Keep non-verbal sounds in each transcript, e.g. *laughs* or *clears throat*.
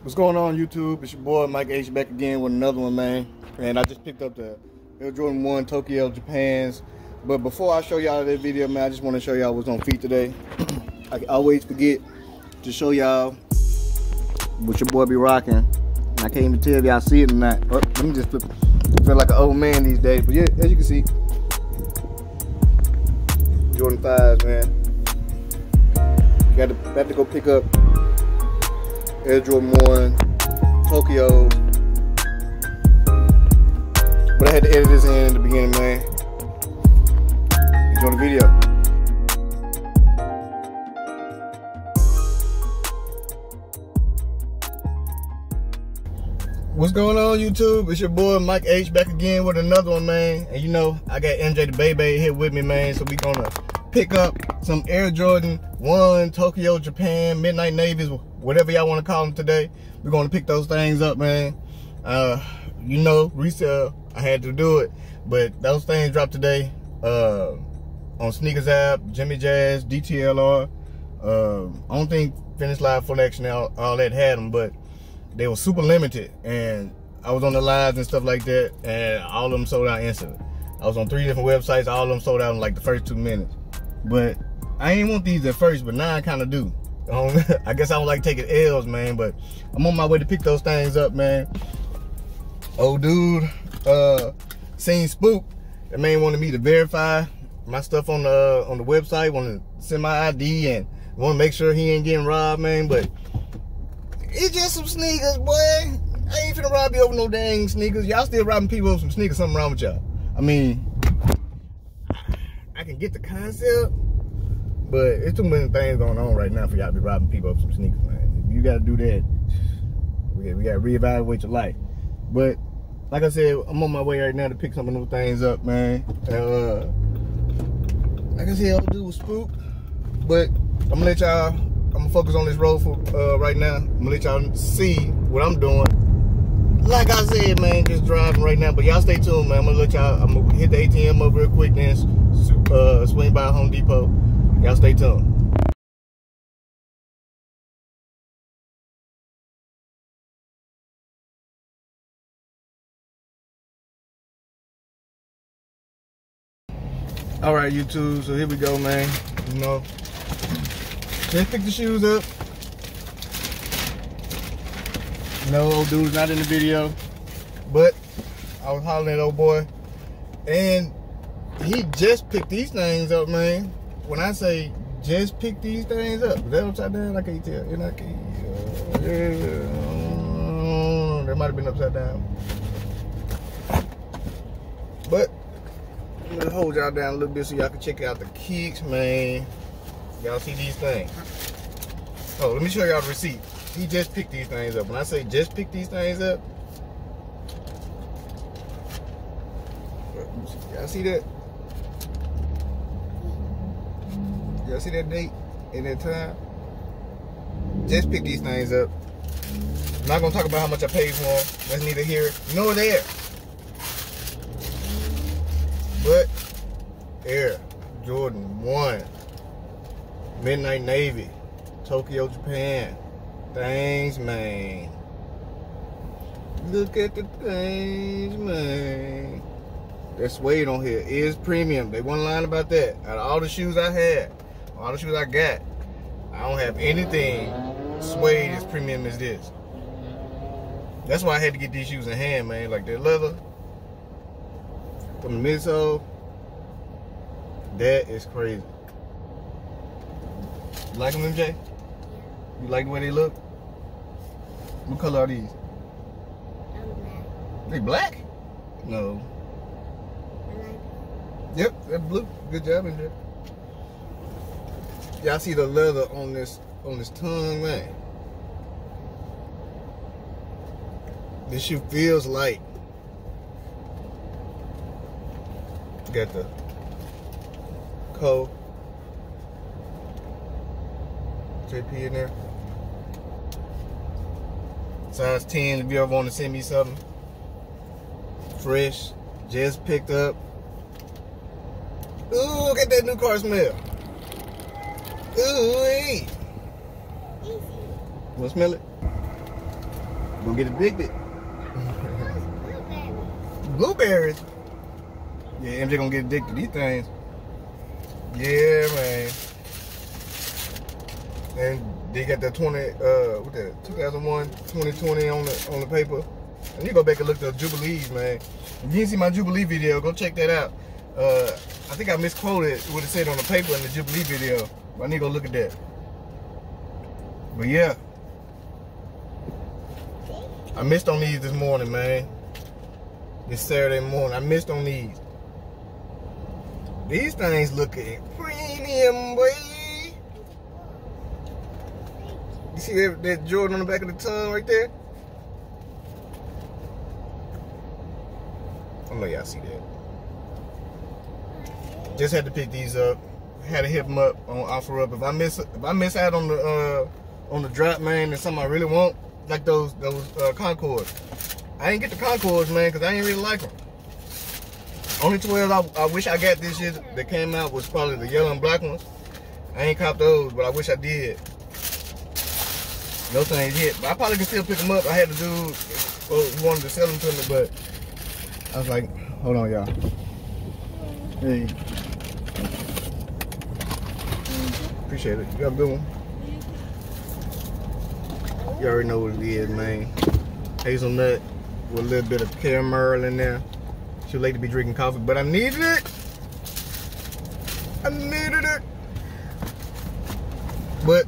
What's going on YouTube? It's your boy Mike H back again with another one, man. And I just picked up the Air Jordan 1 Tokyo Japan's. But before I show y'all that video, man, I just want to show y'all what's on feet today. *clears throat* I always forget to show y'all what your boy be rocking. I can't even tell if y'all see it or not. Oh, let me just flip. I feel like an old man these days. But yeah, as you can see, Jordan 5s, man. Got to, got to go pick up Air Jordan 1, Tokyo. But I had to edit this in at the beginning, man. Enjoy the video. What's going on, YouTube? It's your boy Mike H back again with another one, man. And you know, I got MJ the Baby here with me, man. So we gonna pick up some Air Jordan 1 Tokyo Japan Midnight Navies, whatever y'all want to call them today. We're gonna pick those things up, man. Uh, you know, resale, I had to do it. But those things dropped today uh, on SNKRS app, Jimmy Jazz, DTLR. Uh, I don't think Finish Line Full Action, all, all that had them, but they were super limited and I was on the lives and stuff like that and all of them sold out instantly. I was on three different websites, all of them sold out in like the first two minutes. But I ain't want these at first, but now I kind of do. *laughs* I guess I don't like taking L's, man, but I'm on my way to pick those things up, man. Old dude, uh, seen Spook. That man wanted me to verify my stuff on the on the website, want to send my ID and want to make sure he ain't getting robbed, man. But it's just some sneakers, boy. I ain't finna rob you over no dang sneakers. Y'all still robbing people over some sneakers. Something wrong with y'all. I mean, I can get the concept, but it's too many things going on right now for y'all to be robbing people over some sneakers, man. If you gotta do that, we, we gotta reevaluate your life. But like I said, I'm on my way right now to pick some of those things up, man. Uh, like I said, I'll do a spook, but I'm gonna let y'all I'm gonna focus on this road for uh, right now. I'm gonna let y'all see what I'm doing. Like I said, man, just driving right now. But y'all stay tuned, man. I'm gonna let y'all. I'm gonna hit the ATM up real quick, then uh, swing by Home Depot. Y'all stay tuned. All right, YouTube. So here we go, man. You know, just pick the shoes up. No, old dude's not in the video. But I was hollering at old boy. And he just picked these things up, man. When I say just pick these things up, is that upside down? I can't tell. And I can't, uh, yeah, they might have been upside down. But I'm gonna hold y'all down a little bit so y'all can check out the kicks, man. Y'all see these things? Oh, let me show y'all the receipt. He just picked these things up. When I say just pick these things up, y'all see that? Y'all see that date and that time? Just pick these things up. I'm not gonna talk about how much I paid for them. That's neither here nor there. But Air Jordan 1 Midnight Navy, Tokyo, Japan. Things, man. Look at the things, man. That suede on here is premium. They wasn't lying about that. Out of all the shoes I had, all the shoes I got, I don't have anything suede as premium as this. That's why I had to get these shoes in hand, man. Like that leather from the midsole. That is crazy. You like them, MJ? You like the way they look? What color are these? They black? No. Yep, that's blue. Good job, MJ. Y'all see the leather on this on this tongue, man. This shoe feels light. Got the coat. JP in there. Size 10 if you ever want to send me something. Fresh. Just picked up. Ooh, get that new car smell. Ooh, hey. You want to smell it? Gonna get addicted. *laughs* Blueberries. Yeah, MJ gonna get addicted to these things. Yeah, man. And they got that 20, uh, what that, 2001, 2020 on the on the paper. And you go back and look at the Jubilees, man. If you didn't see my Jubilee video, go check that out. Uh, I think I misquoted what it said on the paper in the Jubilee video. I need to go look at that. But yeah. I missed on these this morning, man. This Saturday morning. I missed on these. These things looking premium, boy. You see that, that Jordan on the back of the tongue right there? I know y'all see that. Just had to pick these up. Had to hit them up on OfferUp. If I miss if I miss out on the uh, on the drop, man, and something I really want, like those those uh, Concords. I ain't get the Concords, man, because I ain't really like them. Only 12 I, I, wish I got this year that came out was probably the yellow and black ones. I ain't copped those, but I wish I did. Those things hit. But I probably can still pick them up. I had to do who wanted to sell them to me, but I was like, hold on, y'all. Hey. Appreciate it. You have a good one. You already know what it is, man. Hazelnut with a little bit of caramel in there. Too late to be drinking coffee, but I needed it. I needed it. But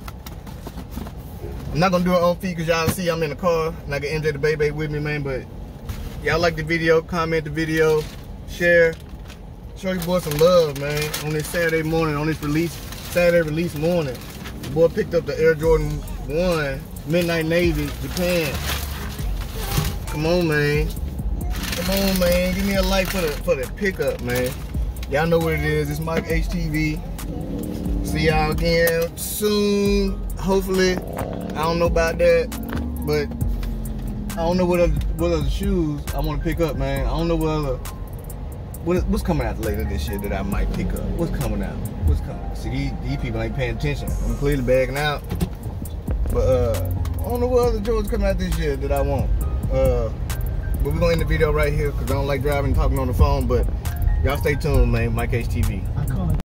I'm not gonna do it on feed because y'all see I'm in the car and I got MJ the baby with me, man. But y'all like the video, comment the video, share, show your boy some love, man. On this Saturday morning, on this release, Saturday release morning. The boy picked up the Air Jordan 1 Midnight Navy, Japan. Come on, man. Come on, man. Give me a like for the for the pickup, man. Y'all know what it is. It's Mike HTV. See y'all again soon. Hopefully. I don't know about that, but I don't know what other what other shoes I want to pick up, man. I don't know what other what, what's coming out later this year that I might pick up. What's coming out? What's coming? See, these, these people ain't paying attention. I'm clearly bagging out. But uh, I don't know what other Jordans coming out this year that I want. Uh, but we're gonna end the video right here because I don't like driving and talking on the phone. But y'all stay tuned, man. Mike HTV.